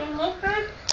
They look good,